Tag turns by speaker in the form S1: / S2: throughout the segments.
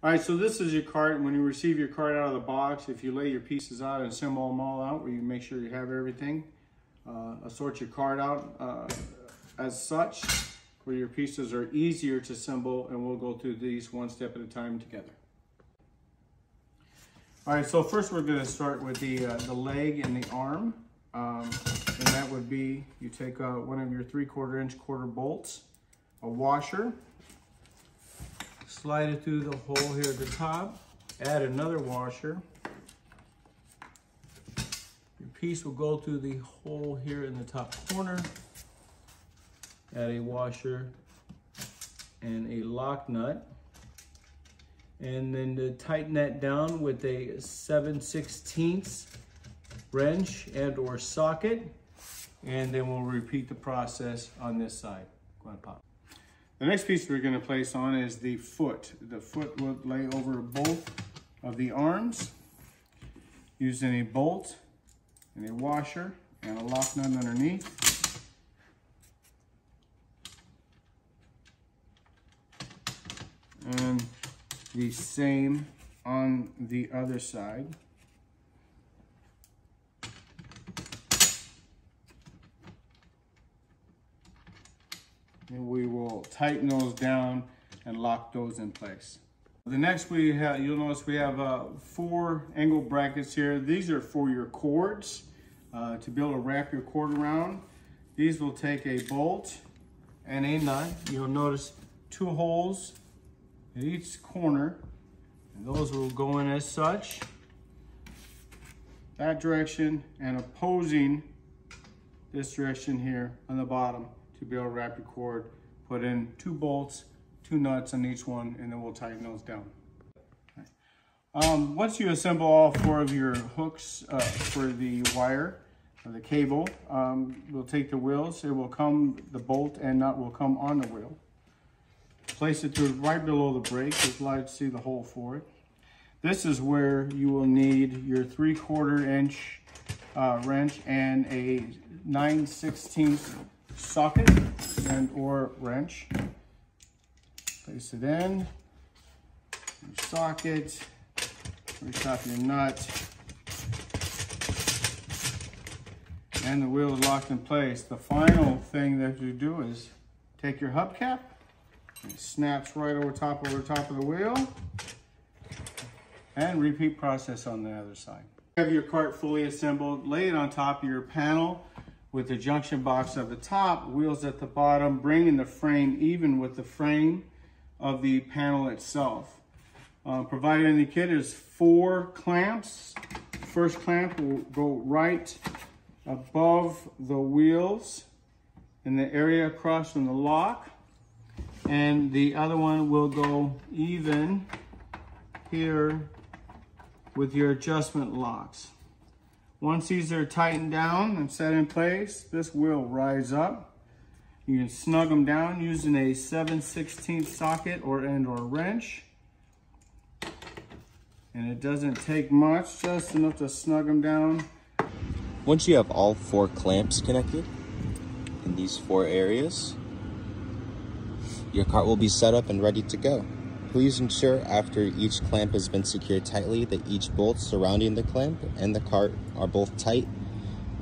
S1: All right, so this is your cart. When you receive your cart out of the box, if you lay your pieces out and assemble them all out, where you make sure you have everything, uh, assort your cart out uh, as such, where your pieces are easier to assemble, and we'll go through these one step at a time together. All right, so first we're gonna start with the, uh, the leg and the arm. Um, and that would be, you take uh, one of your three quarter inch quarter bolts, a washer, slide it through the hole here at the top, add another washer. Your piece will go through the hole here in the top corner, add a washer and a lock nut. And then to tighten that down with a 7 16 wrench and or socket. And then we'll repeat the process on this side. Go ahead, pop. The next piece we're gonna place on is the foot. The foot will lay over both of the arms using a bolt and a washer and a lock nut underneath. And the same on the other side. and we will tighten those down and lock those in place. The next we have, you'll notice we have uh, four angle brackets here. These are for your cords uh, to be able to wrap your cord around. These will take a bolt and a nut. You'll notice two holes at each corner. And those will go in as such. That direction and opposing this direction here on the bottom to be able to wrap your cord. Put in two bolts, two nuts on each one, and then we'll tighten those down. Um, once you assemble all four of your hooks uh, for the wire, or the cable, um, we'll take the wheels. It will come, the bolt and nut will come on the wheel. Place it to right below the brake. Just like to see the hole for it. This is where you will need your three quarter inch uh, wrench and a 9 16 socket and or wrench. Place it in, your socket, retop your nut, and the wheel is locked in place. The final thing that you do is take your hubcap, it snaps right over top over top of the wheel, and repeat process on the other side. Have your cart fully assembled, lay it on top of your panel, with the junction box at the top, wheels at the bottom, bringing the frame even with the frame of the panel itself. Uh, provided in the kit is four clamps. First clamp will go right above the wheels in the area across from the lock. And the other one will go even here with your adjustment locks. Once these are tightened down and set in place, this will rise up. You can snug them down using a 7 16 socket or end or wrench. And it doesn't take much, just enough to snug them down.
S2: Once you have all four clamps connected in these four areas, your cart will be set up and ready to go. Please ensure after each clamp has been secured tightly that each bolt surrounding the clamp and the cart are both tight.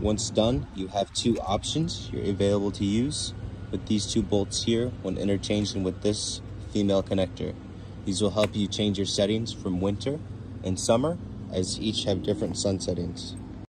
S2: Once done, you have two options you're available to use with these two bolts here when interchanging with this female connector. These will help you change your settings from winter and summer as each have different sun settings.